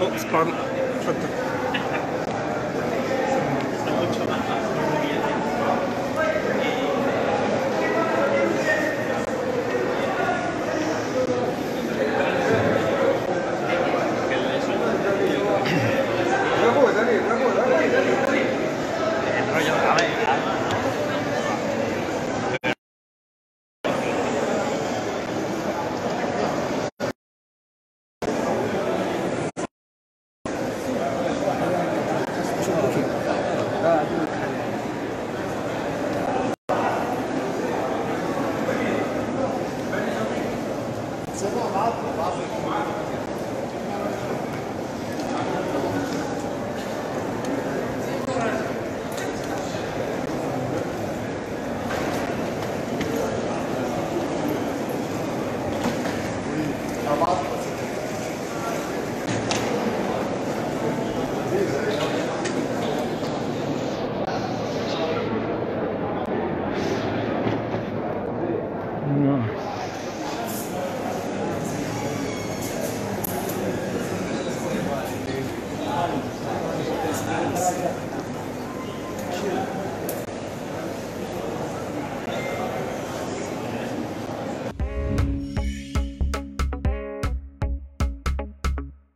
Nutzplan 啊，就是看见。嗯。嗯。嗯。嗯。嗯。嗯。嗯。嗯。嗯。